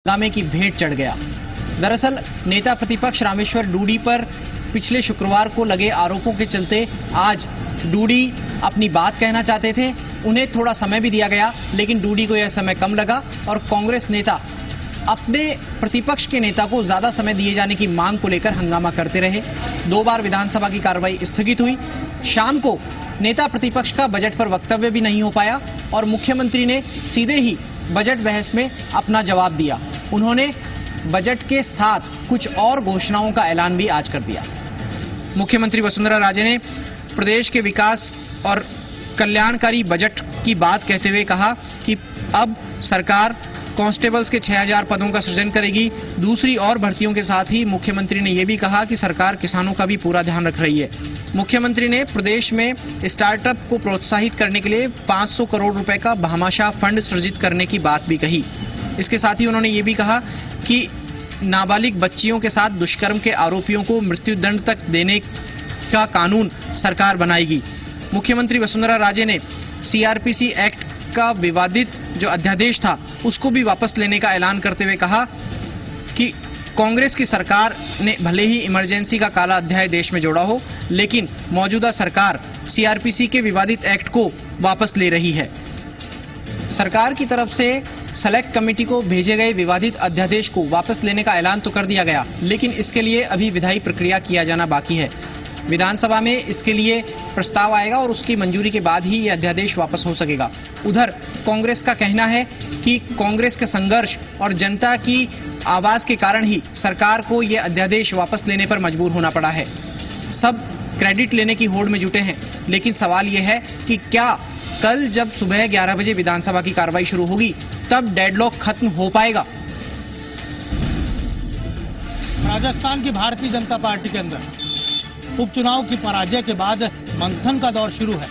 हंगामे की भेंट चढ़ गया। दरअसल, नेता प्रतिपक्ष रामेश्वर डूडी पर पिछले शुक्रवार को लगे आरोपों के चलते आज डूडी अपनी बात कहना चाहते थे। उन्हें थोड़ा समय भी दिया गया, लेकिन डूडी को यह समय कम लगा और कांग्रेस नेता अपने प्रतिपक्ष के नेता को ज़्यादा समय दिए जाने की मांग को लेकर हंगामा करते रहे। दो बार विधानसभा की कार्रवाई स्थगित हुई। शाम को नेता प्रतिपक्ष का बजट पर वक्तव्य भी नहीं हो पाया और मुख्यमंत्री ने सीधे ही बजट बहस में अपना जवाब दिया। उन्होंने बजट के साथ कुछ और घोषणाओं का ऐलान भी आज कर दिया। मुख्यमंत्री वसुंधरा राजे ने प्रदेश के विकास और कल्याणकारी बजट की बात कहते हुए कहा कि अब सरकार कांस्टेबल्स के 6000 पदों का सृजन करेगी। दूसरी और भर्तियों के साथ ही मुख्यमंत्री ने यह भी कहा कि सरकार किसानों का भी पूरा ध्यान रख रही है। मुख्यमंत्री ने प्रदेश में स्टार्टअप को प्रोत्साहित करने के लिए 500 करोड़ रुपए का भामाशाह फंड सृजित करने की बात भी कही। इसके साथ ही उन्होंने ये भी कहा कि नाबालिग बच्चियों के साथ दुष्कर्म के आरोपियों को मृत्युदंड तक देने का कानून सरकार बनाएगी। मुख्यमंत्री वसुंधरा राजे ने सीआरपीसी एक्ट का विवादित जो अध्यादेश था, उसको भी वापस लेने का ऐलान करते हुए कहा कि कांग्रेस की सरकार ने भले ही इमरजेंसी का काला अध्याय देश में जोड़ा हो, लेकिन मौजूदा सरकार सीआरपीसी के विवादित एक्ट को वापस ले रही है। सरकार की तरफ़ से सेलेक्ट कमेटी को भेजे गए विवादित अध्यादेश को वापस लेने का ऐलान तो कर दिया गया, लेकिन इसके लिए अभी विधायी प्रक्रिया किया जाना बाकी है। विधानसभा में इसके लिए प्रस्ताव आएगा और उसकी मंजूरी के बाद ही ये अध्यादेश वापस हो सकेगा। उधर कांग्रेस का कहना है कि कांग्रेस के संघर्ष और जनता की आवाज़ के कारण ही सरकार को ये अध्यादेश वापस लेने पर मजबूर होना पड़ा है। सब क्रेडिट लेने की होड़ में जुटे हैं, लेकिन सवाल यह है कि क्या कल जब सुबह 11 बजे विधानसभा की कार्रवाई शुरू होगी, तब डेडलॉक खत्म हो पाएगा? राजस्थान की भारतीय जनता पार्टी के अंदर। उपचुनाव की पराजय के बाद मंथन का दौर शुरू है।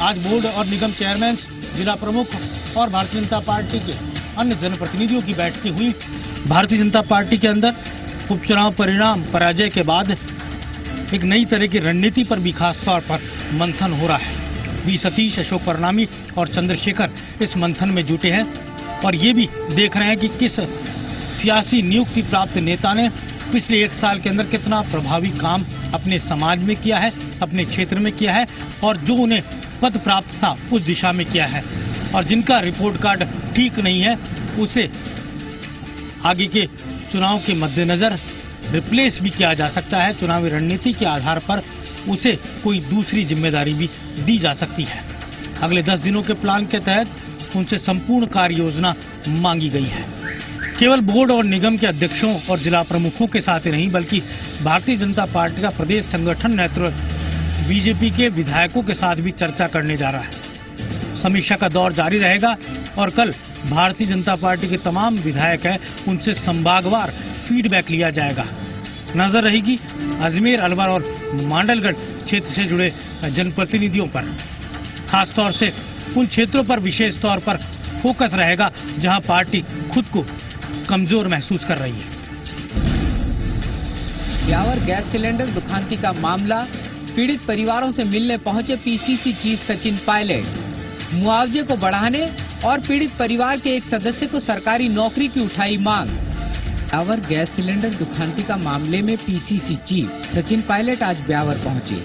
आज बोर्ड और निगम चेयरमैन, जिला प्रमुख और भारतीय जनता पार्टी के अन्य जनप्रतिनिधियों की बैठकें हुई। भारतीय जनता पार्टी के अंदर उपचुनाव परिणाम पराजय के बाद एक नई तरह की रणनीति पर भी खास तौर पर मंथन हो रहा है। वी सतीश, अशोक परनामी और चंद्रशेखर इस मंथन में जुटे हैं और ये भी देख रहे हैं कि किस सियासी नियुक्ति प्राप्त नेता ने पिछले एक साल के अंदर कितना प्रभावी काम अपने समाज में किया है, अपने क्षेत्र में किया है और जो उन्हें पद प्राप्त था उस दिशा में किया है। और जिनका रिपोर्ट कार्ड ठीक नहीं है, उसे आगे के चुनाव के मद्देनजर रिप्लेस भी किया जा सकता है। चुनावी रणनीति के आधार पर उसे कोई दूसरी ज़िम्मेदारी भी दी जा सकती है। अगले दस दिनों के प्लान के तहत उनसे संपूर्ण कार्य योजना मांगी गई है। केवल बोर्ड और निगम के अध्यक्षों और जिला प्रमुखों के साथ ही नहीं, बल्कि भारतीय जनता पार्टी का प्रदेश संगठन नेतृत्व बीजेपी के विधायकों के साथ भी चर्चा करने जा रहा है। समीक्षा का दौर जारी रहेगा और कल भारतीय जनता पार्टी के तमाम विधायक हैं, उनसे संभागवार फीडबैक लिया जाएगा। नज़र रहेगी अजमेर, अलवर और मांडलगढ़ क्षेत्र से जुड़े जनप्रतिनिधियों पर। खासतौर से उन क्षेत्रों पर विशेष तौर पर फोकस रहेगा, जहाँ पार्टी खुद को कमज़ोर महसूस कर रही है। ब्यावर गैस सिलेंडर दुखांति का मामला, पीड़ित परिवारों से मिलने पहुँचे पीसीसी चीफ सचिन पायलट। मुआवजे को बढ़ाने और पीड़ित परिवार के एक सदस्य को सरकारी नौकरी की उठाई मांग। ब्यावर गैस सिलेंडर दुखांति का मामले में पीसीसी चीफ सचिन पायलट आज ब्यावर पहुँचे।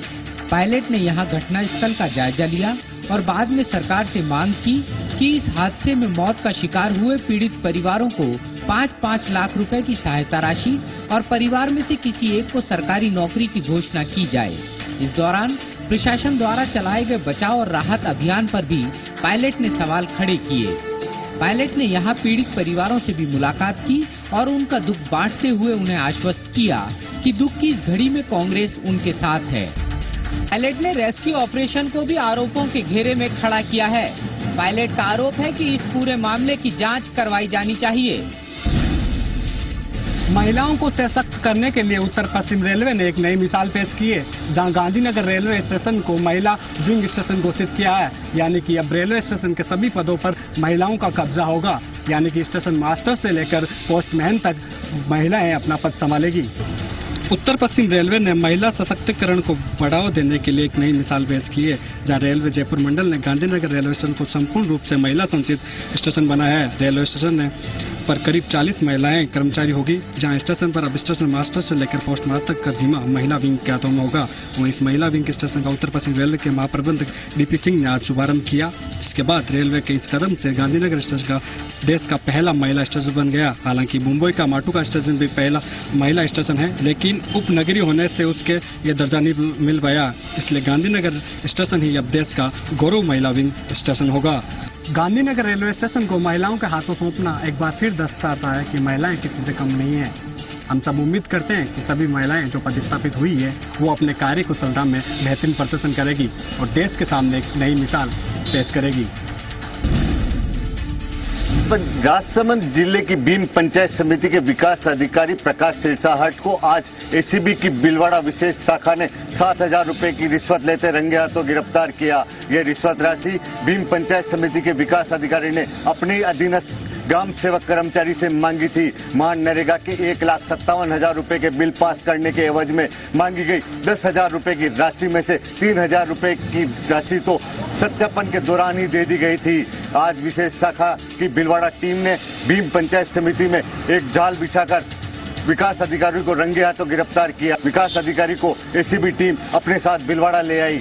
पायलट ने यहाँ घटनास्थल का जायजा लिया। और बाद में सरकार से मांग की कि इस हादसे में मौत का शिकार हुए पीड़ित परिवारों को पाँच पाँच लाख रुपए की सहायता राशि और परिवार में से किसी एक को सरकारी नौकरी की घोषणा की जाए। इस दौरान प्रशासन द्वारा चलाए गए बचाव और राहत अभियान पर भी पायलट ने सवाल खड़े किए। पायलट ने यहाँ पीड़ित परिवारों से भी मुलाकात की और उनका दुख बांटते हुए उन्हें आश्वस्त किया कि दुख की इस घड़ी में कांग्रेस उनके साथ है। पायलट ने रेस्क्यू ऑपरेशन को भी आरोपों के घेरे में खड़ा किया है। पायलट का आरोप है कि इस पूरे मामले की जाँच करवाई जानी चाहिए। महिलाओं को सशक्त करने के लिए उत्तर पश्चिम रेलवे ने एक नई मिसाल पेश की है, जहाँ गांधीनगर रेलवे स्टेशन को महिला विंग स्टेशन घोषित किया है। यानी कि अब रेलवे स्टेशन के सभी पदों पर महिलाओं का कब्जा होगा। यानी कि स्टेशन मास्टर से लेकर पोस्टमैन तक महिलाएँ अपना पद संभालेगी। उत्तर पश्चिम रेलवे ने महिला सशक्तिकरण को बढ़ावा देने के लिए एक नई मिसाल पेश की है, जहाँ रेलवे जयपुर मंडल ने गांधीनगर रेलवे स्टेशन को संपूर्ण रूप से महिला संचित स्टेशन बनाया है। रेलवे स्टेशन ने पर करीब 40 महिलाएँ कर्मचारी होगी, जहाँ स्टेशन पर अब स्टेशन मास्टर से लेकर पोस्ट मास्टर का जिम्मा महिला विंग के हाथों में होगा। वहीं इस महिला विंग स्टेशन का उत्तर पश्चिम रेलवे के महाप्रबंधक डीपी सिंह ने आज शुभारंभ किया। जिसके बाद रेलवे के इस कदम से गांधीनगर स्टेशन का देश का पहला महिला स्टेशन बन गया। हालाँकि मुंबई का माटुका स्टेशन भी पहला महिला स्टेशन है, लेकिन उपनगरीय होने से उसके ये दर्जा नहीं मिल पाया। इसलिए गांधीनगर स्टेशन ही अब देश का गौरव महिला विंग स्टेशन होगा। गांधीनगर रेलवे स्टेशन को महिलाओं के हाथों सौंपना एक बार फिर दर्शाता है कि महिलाएँ किसी से कम नहीं है। हम सब उम्मीद करते हैं कि सभी महिलाएँ जो पदस्थापित हुई है, वो अपने कार्य कुशलता में बेहतरीन प्रदर्शन करेगी और देश के सामने एक नई मिसाल पेश करेगी। राजसमंद ज़िले की भीम पंचायत समिति के विकास अधिकारी प्रकाश सिरसाहट को आज एसीबी की बिलवाड़ा विशेष शाखा ने सात हज़ार रूपए की रिश्वत लेते रंगे हाथों गिरफ़्तार किया। यह रिश्वत राशि भीम पंचायत समिति के विकास अधिकारी ने अपने अधीनस्थ ग्राम सेवक कर्मचारी से मांगी थी। मान नरेगा के एक लाख सत्तावन हज़ार रूपए के बिल पास करने के एवज में मांगी गई। दस हज़ार रूपए की राशि में से तीन हज़ार रूपए की राशि तो सत्यापन के दौरान ही दे दी गई थी। आज विशेष शाखा की बिलवाड़ा टीम ने भीम पंचायत समिति में एक जाल बिछाकर विकास अधिकारी को रंगे हाथों गिरफ़्तार किया। विकास अधिकारी को एसीबी टीम अपने साथ बिलवाड़ा ले आई।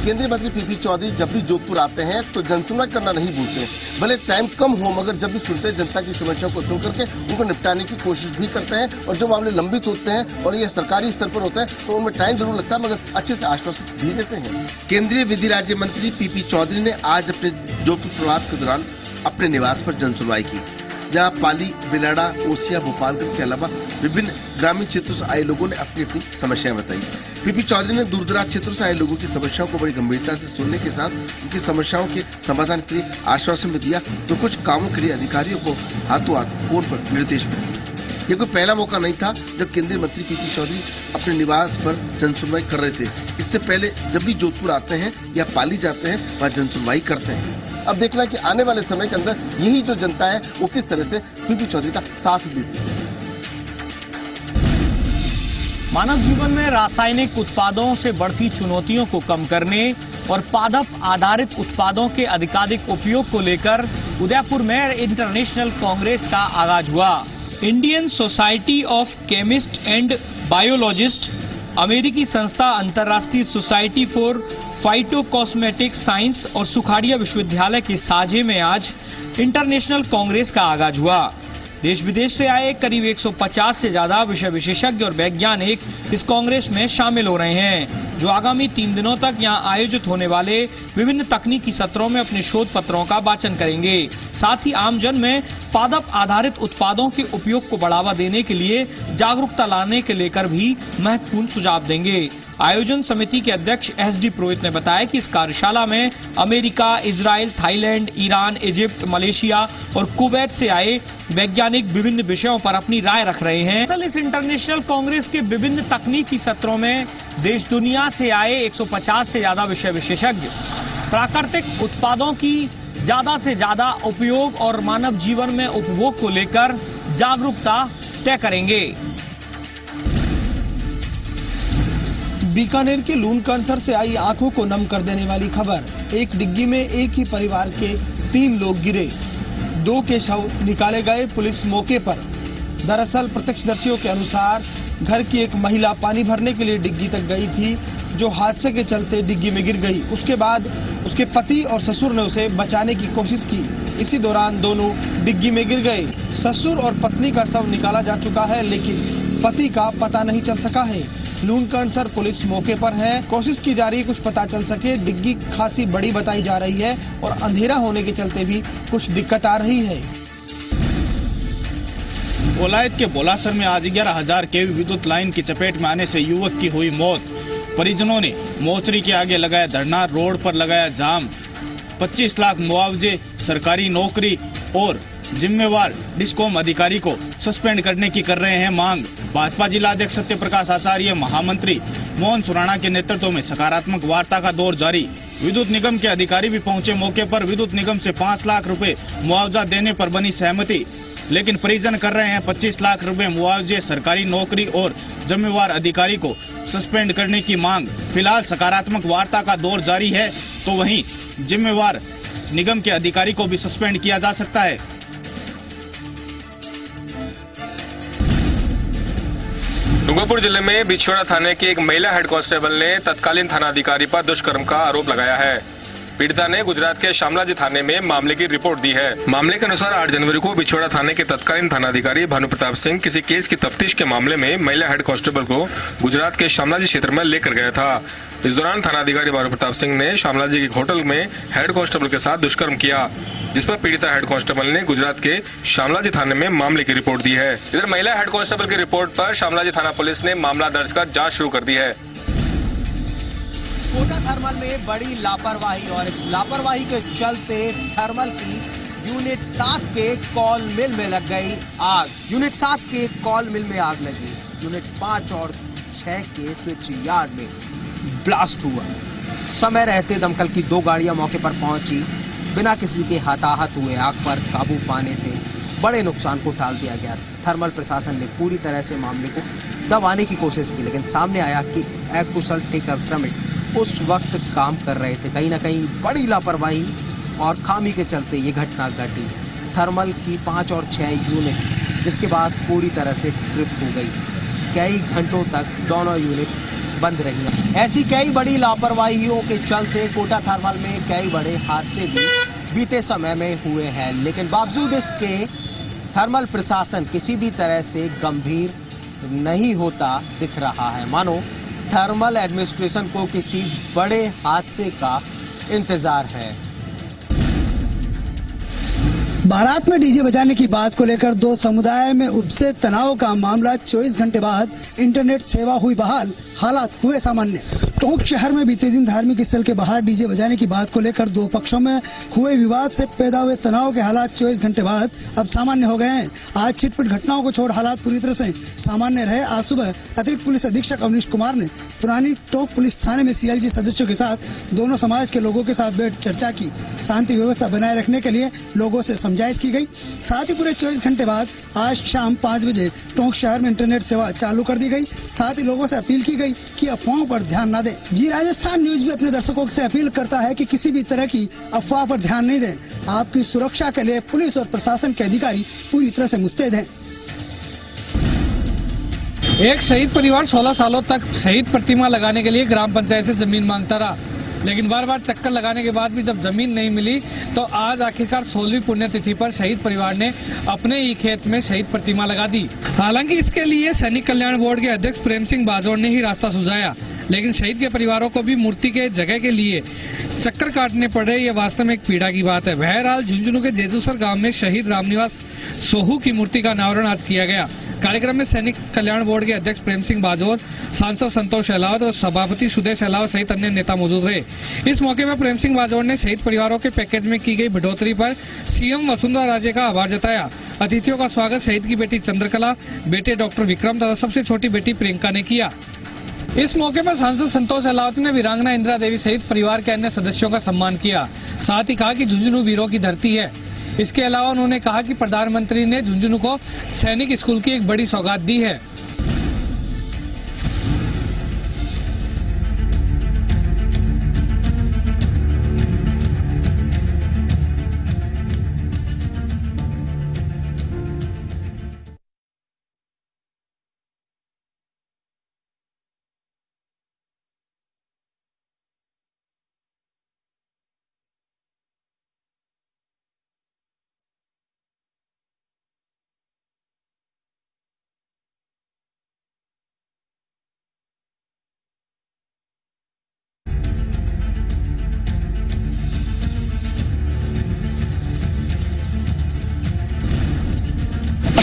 केंद्रीय मंत्री पीपी चौधरी जब भी जोधपुर आते हैं तो जनसुनवाई करना नहीं भूलते। भले टाइम कम हो, मगर जब भी सुनते हैं, जनता की समस्याओं को सुन करके उनको निपटाने की कोशिश भी करते हैं और जो मामले लंबित होते हैं और ये सरकारी स्तर पर होते हैं तो उनमें टाइम ज़रूर लगता है, मगर अच्छे से आश्वासन भी देते हैं। केंद्रीय विधि राज्य मंत्री पीपी चौधरी ने आज अपने जोधपुर प्रवास के दौरान अपने निवास पर जनसुनवाई की। जहाँ पाली, बिलाड़ा, ओसिया भोपालगढ़ के अलावा विभिन्न ग्रामीण क्षेत्रों से आए लोगों ने अपनी अपनी समस्याएँ बताई। पीपी चौधरी ने दूर दराज क्षेत्रों से आए लोगों की समस्याओं को बड़ी गंभीरता से सुनने के साथ उनकी समस्याओं के समाधान के लिए आश्वासन भी दिया तो कुछ कामों के लिए अधिकारियों को हाथों हाथ फ़ोन पर निर्देश भी दिए ये कोई पहला मौका नहीं था जब केंद्रीय मंत्री पीपी चौधरी अपने निवास पर जनसुनवाई कर रहे थे। इससे पहले जब भी जोधपुर आते हैं या पाली जाते हैं, वहाँ जनसुनवाई करते हैं। अब देखना है कि आने वाले समय के अंदर यही जो जनता है, वो किस तरह से पीपी चौधरी का साथ देती है। मानव जीवन में रासायनिक उत्पादों से बढ़ती चुनौतियों को कम करने और पादप आधारित उत्पादों के अधिकाधिक उपयोग को लेकर उदयपुर में इंटरनेशनल कांग्रेस का आगाज़ हुआ। Indian society of chemist and biologist अमेरिकी संस्था अंतर्राष्ट्रीय society for phyto cosmetic science और सुखाड़िया विश्वविद्यालय के साझे में आज इंटरनेशनल कांग्रेस का आगाज़ हुआ देश विदेश से आए करीब 150 से ज़्यादा विषय विशेषज्ञ और वैज्ञानिक इस कांग्रेस में शामिल हो रहे हैं जो आगामी तीन दिनों तक यहाँ आयोजित होने वाले विभिन्न तकनीकी सत्रों में अपने शोध पत्रों का वाचन करेंगे। साथ ही आमजन में पादप आधारित उत्पादों के उपयोग को बढ़ावा देने के लिए जागरूकता लाने के लेकर भी महत्वपूर्ण सुझाव देंगे। आयोजन समिति के अध्यक्ष एस डी पुरोहित ने बताया कि इस कार्यशाला में America Israel Thailand, Iran, Egypt, Malaysia और कुवैत से आए वैज्ञानिक विभिन्न विषयों पर अपनी राय रख रहे हैं। इस इंटरनेशनल कांग्रेस के विभिन्न तकनीकी सत्रों में देश दुनिया से आए 150 से ज़्यादा विषय विशेषज्ञ। प्राकृतिक उत्पादों की ज़्यादा से ज़्यादा उपयोग और मानव जीवन में उपभोग को लेकर जागरूकता तय करेंगे। बीकानेर के लून कैंसर से आई आँखों को नम कर देने वाली खबर। एक डिग्गी में एक ही परिवार के तीन लोग गिरे। दो के शव निकाले गए पुलिस मौके पर। दरअसल प्रत्यक्षदर्शियों के अनुसार घर की एक महिला पानी भरने के लिए डिग्गी तक गई थी, जो हादसे के चलते डिग्गी में गिर गई। उसके बाद उसके पति और ससुर ने उसे बचाने की कोशिश की। इसी दौरान दोनों डिग्गी में गिर गए। ससुर और पत्नी का शव निकाला जा चुका है, लेकिन पति का पता नहीं चल सका है। लूनकर्ण पुलिस मौके पर है। कोशिश की जा रही है कुछ पता चल सके। डिग्गी खासी बड़ी बताई जा रही है और अंधेरा होने के चलते भी कुछ दिक्कत आ रही है। कोलायत के बोलासर में आज ग्यारह हज़ार केवी विद्युत लाइन की चपेट में आने से युवक की हुई मौत। परिजनों ने मोचरी के आगे लगाया धरना, रोड पर लगाया जाम। 25 लाख मुआवजे, सरकारी नौकरी और जिम्मेवार डिस्कॉम अधिकारी को सस्पेंड करने की कर रहे हैं मांग। भाजपा जिला अध्यक्ष सत्य प्रकाश आचार्य, महामंत्री मोहन सुराणा के नेतृत्व में सकारात्मक वार्ता का दौर जारी। विद्युत निगम के अधिकारी भी पहुँचे मौके पर। विद्युत निगम से पाँच लाख रुपए मुआवजा देने पर बनी सहमति। लेकिन परिजन कर रहे हैं 25 लाख रुपए मुआवजे। सरकारी नौकरी और जिम्मेवार अधिकारी को सस्पेंड करने की मांग। फ़िलहाल सकारात्मक वार्ता का दौर जारी है तो वहीं जिम्मेवार निगम के अधिकारी को भी सस्पेंड किया जा सकता है। डूंगरपुर ज़िले में बिछवाड़ा थाने के एक महिला हेड कांस्टेबल ने तत्कालीन थानाधिकारी पर दुष्कर्म का आरोप लगाया है। पीड़िता ने गुजरात के शामलाजी थाने में मामले की रिपोर्ट दी है। मामले के अनुसार 8 जनवरी को बिछोड़ा थाने के तत्कालीन थानाधिकारी भानु प्रताप सिंह किसी केस की तफ्तीश के मामले में महिला हेड कांस्टेबल को गुजरात के शामलाजी क्षेत्र में लेकर गया था। इस दौरान थानाधिकारी भानु प्रताप सिंह ने शामलाजी के होटल में हेड कांस्टेबल के साथ दुष्कर्म किया, जिस पर पीड़िता हेड कांस्टेबल ने गुजरात के श्यामला शामलाजी थाने में मामले की रिपोर्ट दी है। इधर महिला हेड कांस्टेबल की रिपोर्ट पर शामलाजी थाना पुलिस ने मामला दर्ज कर जाँच शुरू कर दी है। कोटा थर्मल में बड़ी लापरवाही और इस लापरवाही के चलते थर्मल की यूनिट सात के कॉल मिल में लग गई आग। यूनिट सात के कॉल मिल में आग लगी। यूनिट पाँच और छह के स्विच यार्ड में। ब्लास्ट हुआ। समय रहते दमकल की दो गाड़ियाँ मौके पर पहुँची। बिना किसी के हताहत हुए आग पर काबू पाने से बड़े नुकसान को टाल दिया गया। थर्मल प्रशासन ने पूरी तरह से मामले को दबाने की कोशिश की, लेकिन सामने आया कि अकुशल ठेकर श्रमिक उस वक्त काम कर रहे थे। कहीं ना कहीं बड़ी लापरवाही और खामी के चलते ये घटना घटी थर्मल की पाँच और छः यूनिट, जिसके बाद पूरी तरह से ट्रिप हो गई। कई घंटों तक दोनों यूनिट बंद रही है। ऐसी कई बड़ी लापरवाहियों के चलते कोटा थर्मल में कई बड़े हादसे भी बीते समय में हुए हैं। लेकिन बावजूद इसके थर्मल प्रशासन किसी भी तरह से गंभीर नहीं होता दिख रहा है। मानो थर्मल एडमिनिस्ट्रेशन को किसी बड़े हादसे का इंतज़ार है। बारात में डीजे बजाने की बात को लेकर दो समुदाय में उपसे तनाव का मामला 24 घंटे बाद इंटरनेट सेवा हुई बहाल। हालात हुए सामान्य। टोंक शहर में बीते दिन धार्मिक स्थल के बाहर डीजे बजाने की बात को लेकर दो पक्षों में हुए विवाद से पैदा हुए तनाव के हालात 24 घंटे बाद अब सामान्य हो गए हैं। आज छिटपिट घटनाओं को छोड़ हालात पूरी तरह से सामान्य रहे। आज सुबह अतिरिक्त पुलिस अधीक्षक अवनीश कुमार ने पुरानी टोंक पुलिस थाने में सीएलजी सदस्यों के साथ दोनों समाज के लोगों के साथ बैठ चर्चा की। शांति व्यवस्था बनाए रखने के लिए लोगों से समझाइश की गई। साथ ही पूरे चौबीस घंटे बाद आज शाम पाँच बजे टोंक शहर में इंटरनेट सेवा चालू कर दी गई। साथ ही लोगों से अपील की गई कि अफवाहों पर ध्यान न दें। जी, राजस्थान न्यूज़ भी अपने दर्शकों से अपील करता है कि किसी भी तरह की अफवाह पर ध्यान नहीं दें। आपकी सुरक्षा के लिए पुलिस और प्रशासन के अधिकारी पूरी तरह से मुस्तैद हैं। एक शहीद परिवार 16 सालों तक शहीद प्रतिमा लगाने के लिए ग्राम पंचायत से ज़मीन माँगता रहा। लेकिन बार बार चक्कर लगाने के बाद भी जब ज़मीन नहीं मिली तो आज आखिरकार सोलहवीं पुण्यतिथि पर शहीद परिवार ने अपने ही खेत में शहीद प्रतिमा लगा दी। हालाँकि इसके लिए सैनिक कल्याण बोर्ड के अध्यक्ष प्रेम सिंह बाजौर ने ही रास्ता सुझाया, लेकिन शहीद के परिवारों को भी मूर्ति के जगह के लिए चक्कर काटने पड़ ये वास्तव में एक पीड़ा की बात है। बहरहाल, झुंझुनू के जेजूसर गाँव में शहीद रामनिवास सोहू की मूर्ति का अनावरण आज किया गया। कार्यक्रम में सैनिक कल्याण बोर्ड के अध्यक्ष प्रेम सिंह बाजोर, सांसद संतोष शहलावत और सभापति सुदेश शहलावत सहित अन्य नेता मौजूद रहे। इस मौके पर प्रेम सिंह बाजोर ने शहीद परिवारों के पैकेज में की गई बढ़ोतरी पर सीएम वसुंधरा राजे का आभार जताया। अतिथियों का स्वागत शहीद की बेटी चंद्रकला, बेटे डॉक्टर विक्रम तथा सबसे छोटी बेटी प्रियंका ने किया। इस मौके पर सांसद संतोष अहलावत ने वीरांगना इंदिरा देवी सहित परिवार के अन्य सदस्यों का सम्मान किया। साथ ही कहा कि झुंझुनू वीरों की धरती है। इसके अलावा उन्होंने कहा कि प्रधानमंत्री ने झुंझुनू को सैनिक स्कूल की एक बड़ी सौगात दी है।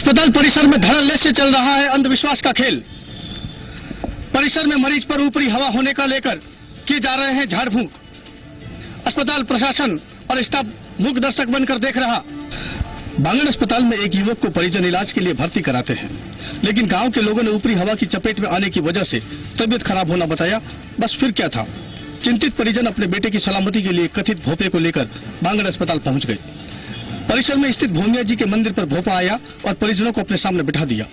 अस्पताल परिसर में धड़ल्ले से चल रहा है अंधविश्वास का खेल। परिसर में मरीज़ पर ऊपरी हवा होने का लेकर किए जा रहे हैं झाड़ फूंक। अस्पताल प्रशासन और स्टाफ मुख दर्शक बनकर देख रहा। बांगड़ अस्पताल में एक युवक को परिजन इलाज के लिए भर्ती कराते हैं। लेकिन गाँव के लोगों ने ऊपरी हवा की चपेट में आने की वजह से तबियत खराब होना बताया, बस फिर क्या था? चिंतित परिजन अपने बेटे की सलामती के लिए कथित भोपे को लेकर बांगड़ अस्पताल पहुँच गए। परिसर में स्थित भूमिया जी के मंदिर पर भोपा आया और परिजनों को अपने सामने बिठा दिया।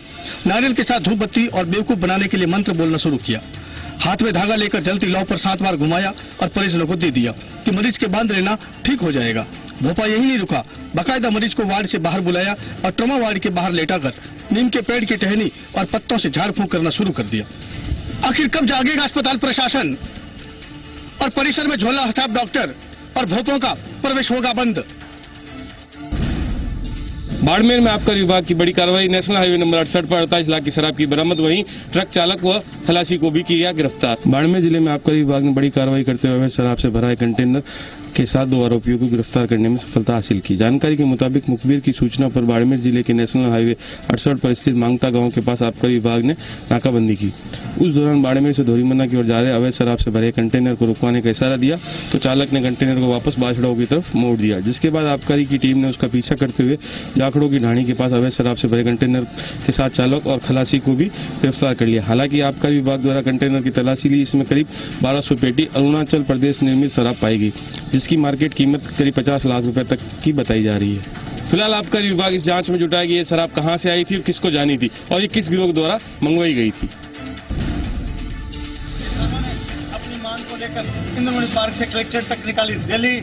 नारियल के साथ धूप बत्ती और बेवकूफ़ बनाने के लिए मंत्र बोलना शुरू किया। हाथ में धागा लेकर जलती लौ पर सात बार घुमाया और परिजनों को दे दिया कि मरीज़ के बाँध लेना ठीक हो जाएगा। भोपा यही नहीं रुका। बाकायदा मरीज़ को वार्ड से बाहर बुलाया और ट्रोमा वार्ड के बाहर लेटाकर नीम के पेड़ की टहनी और पत्तों से झाड़ फूंक करना शुरू कर दिया। आखिर कब जागेगा अस्पताल प्रशासन? और परिसर में झोला हसाब डॉक्टर और भोपों का प्रवेश होगा बंद। बाड़मेर में आबकारी विभाग की बड़ी कार्रवाई, नेशनल हाईवे नंबर अड़सठ पर अड़तालीस लाख की शराब की बरामद वही ट्रक चालक व खलासी को भी किया गिरफ़्तार। बाड़मेर ज़िले में आबकारी विभाग ने बड़ी कार्रवाई करते हुए शराब से भरा कंटेनर के साथ दो आरोपियों को गिरफ़्तार करने में सफलता हासिल की। जानकारी के मुताबिक मुखबिर की सूचना पर बाड़मेर ज़िले के नेशनल हाईवे अड़सठ पर स्थित माँगता गाँव के पास आबकारी विभाग ने नाकाबंदी की। उस दौरान बाड़मेर से धोरीमन्ना की ओर जा रहे अवैध शराब से भरे कंटेनर को रुकवाने का इशारा दिया तो चालक ने कंटेनर को वापस बाछड़ों की तरफ़ मोड़ दिया। जिसके बाद आबकारी की टीम ने उसका पीछा करते हुए जाखड़ों की ढाणी के पास अवैध शराब से भरे कंटेनर के साथ चालक और खलासी को भी गिरफ़्तार कर लिया। हालाँकि आबकारी विभाग द्वारा कंटेनर की तलाशी ली, इसमें करीब 1200 पेटी अरुणाचल प्रदेश निर्मित शराब पाई गई जिसकी मार्केट कीमत करीब 50 लाख रुपए तक की बताई जा रही है। फ़िलहाल आबकारी विभाग इस जाँच में जुटा है कि ये शराब कहाँ से आई थी और किसको जानी थी और ये किस गिरोह द्वारा मंगवाई गई थी। अपनी मांग को लेकर इंद्रमणि पार्क से कलेक्ट्रेट तक निकाली। रैली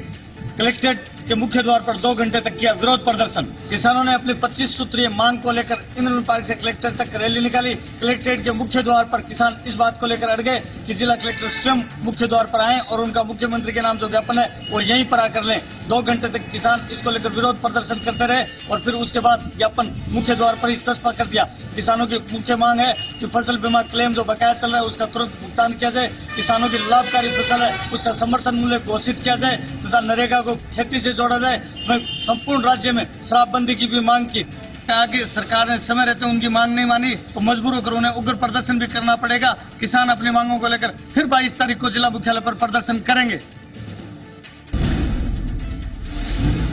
कलेक्ट्रेट के मुख्य द्वार पर दो घंटे तक किया विरोध प्रदर्शन। किसानों ने अपनी 25 सूत्रीय मांग को लेकर इंद्रमणि पार्क से कलेक्ट्रेट तक रैली निकाली। कलेक्ट्रेट के मुख्य द्वार पर किसान इस बात को लेकर अड़ गए कि जिला कलेक्टर स्वयं मुख्य द्वार पर आए और उनका मुख्यमंत्री के नाम जो ज्ञापन है, वो यहीं पर आकर लें। दो घंटे तक किसान इसको लेकर विरोध प्रदर्शन करते रहे और फिर उसके बाद ज्ञापन मुख्य द्वार पर ही सस्पा कर दिया। किसानों की मुख्य मांग है कि फ़सल बीमा क्लेम जो बकाया चल रहा है उसका तुरंत भुगतान किया जाए। किसानों की लाभकारी फ़सल है, उसका समर्थन मूल्य घोषित किया जाए। तथा नरेगा को खेती से जोड़ा जाए वहीं संपूर्ण राज्य में शराबबंदी की भी मांग की। आगे सरकार ने समय रहते उनकी मांग नहीं मानी तो मजबूर होकर उन्हें उग्र प्रदर्शन भी करना पड़ेगा। किसान अपनी मांगों को लेकर फिर 22 तारीख को जिला मुख्यालय पर प्रदर्शन करेंगे।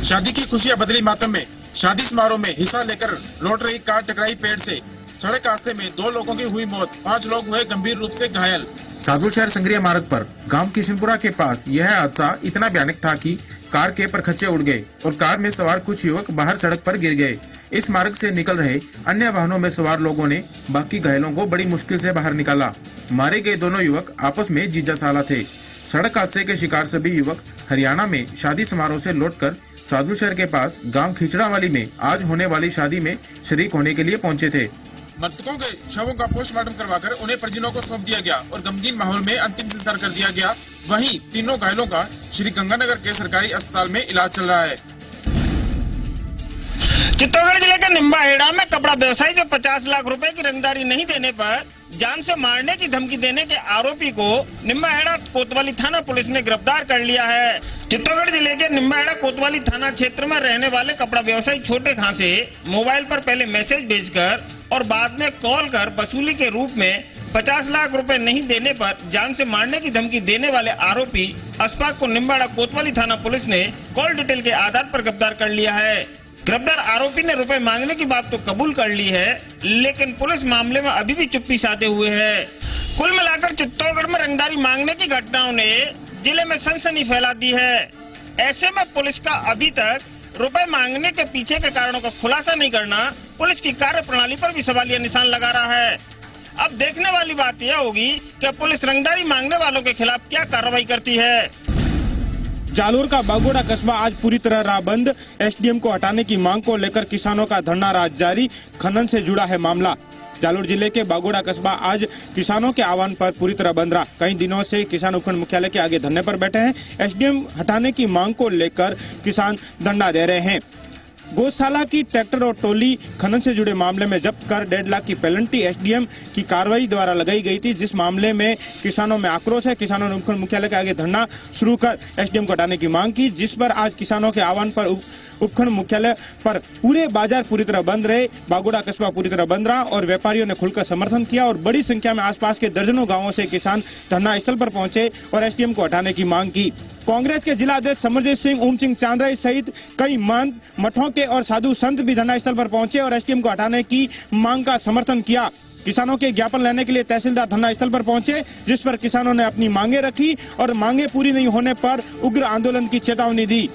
शादी की खुशियाँ बदली मातम में, शादी समारोह में हिस्सा लेकर लौट रही कार टकराई पेड़ से। सड़क हादसे में दो लोगों की हुई मौत, पाँच लोग हुए गंभीर रूप से घायल। साधु शहर संग्रिया मार्ग पर गाँव किशनपुरा के पास यह हादसा इतना भयानक था कि कार के परखच्चे उड़ गए और कार में सवार कुछ युवक बाहर सड़क पर गिर गए। इस मार्ग से निकल रहे अन्य वाहनों में सवार लोगों ने बाकी घायलों को बड़ी मुश्किल से बाहर निकाला। मारे गए दोनों युवक आपस में जीजा साला थे। सड़क हादसे के शिकार सभी युवक हरियाणा में शादी समारोह से लौटकर साधु शहर के पास गाँव खिचड़ावाली में आज होने वाली शादी में शरीक होने के लिए पहुँचे थे। मृतकों के शवों का पोस्टमार्टम करवाकर उन्हें परिजनों को सौंप दिया गया और गमगीन माहौल में अंतिम संस्कार कर दिया गया। वहीं तीनों घायलों का श्री गंगानगर के सरकारी अस्पताल में इलाज चल रहा है। चित्तौड़गढ़ ज़िले के निम्बाहेड़ा में कपड़ा व्यवसायी से 50 लाख रुपए की रंगदारी नहीं देने पर जान से मारने की धमकी देने के आरोपी को निम्बाहेड़ा कोतवाली थाना पुलिस ने गिरफ़्तार कर लिया है। चित्तौड़गढ़ ज़िले के निम्बाहेड़ा कोतवाली थाना क्षेत्र में रहने वाले कपड़ा व्यवसायी छोटे खां से मोबाइल पर पहले मैसेज भेजकर और बाद में कॉल कर वसूली के रूप में 50 लाख रुपए नहीं देने पर जान से मारने की धमकी देने वाले आरोपी अशफाक को निम्बाड़ा कोतवाली थाना पुलिस ने कॉल डिटेल के आधार पर गिरफ़्तार कर लिया है। गिरफ़्तार आरोपी ने रुपए मांगने की बात तो कबूल कर ली है, लेकिन पुलिस मामले में अभी भी चुप्पी साधे हुए है। कुल मिलाकर चित्तौड़गढ़ में रंगदारी मांगने की घटनाओं ने ज़िले में सनसनी फैला दी है। ऐसे में पुलिस का अभी तक रुपए मांगने के पीछे के कारणों का खुलासा नहीं करना पुलिस की कार्य प्रणाली पर भी सवालिया निशान लगा रहा है। अब देखने वाली बात यह होगी कि पुलिस रंगदारी मांगने वालों के खिलाफ क्या कार्रवाई करती है। जालोर का बागोड़ा कस्बा आज पूरी तरह रहा बंद एसडीएम को हटाने की मांग को लेकर किसानों का धरना राज जारी। खनन से जुड़ा है मामला। जालोर ज़िले के बागोड़ा कस्बा आज किसानों के आह्वान पर पूरी तरह बंद रहा। कई दिनों से किसान उपखंड मुख्यालय के आगे धरने पर बैठे हैं। एसडीएम हटाने की मांग को लेकर किसान धरना दे रहे हैं। गौशाला की ट्रैक्टर और टोली खनन से जुड़े मामले में जब्त कर डेढ़ लाख की पेनल्टी एसडीएम की कार्रवाई द्वारा लगाई गई थी, जिस मामले में किसानों में आक्रोश है। किसानों ने उपखंड मुख्यालय के आगे धरना शुरू कर एसडीएम को हटाने की मांग की, जिस पर आज किसानों के आह्वान पर उपखंड मुख्यालय पर पूरे बाज़ार पूरी तरह बंद रहे, बागोड़ा कस्बा पूरी तरह बंद रहा और व्यापारियों ने खुलकर समर्थन किया और बड़ी संख्या में आसपास के दर्जनों गाँवों से किसान धरना स्थल पर पहुँचे और एसडीएम को हटाने की मांग की। कांग्रेस के जिला अध्यक्ष समरजीत सिंह ओम सिंह चांद्राई सहित कई मंत मठों के और साधु संत भी धरना स्थल पर पहुँचे और एसडीएम को हटाने की मांग का समर्थन किया। किसानों के ज्ञापन लेने के लिए तहसीलदार धरना स्थल पर पहुँचे, जिस पर किसानों ने अपनी मांगे रखी और मांगे पूरी नहीं होने पर उग्र आंदोलन की चेतावनी दी।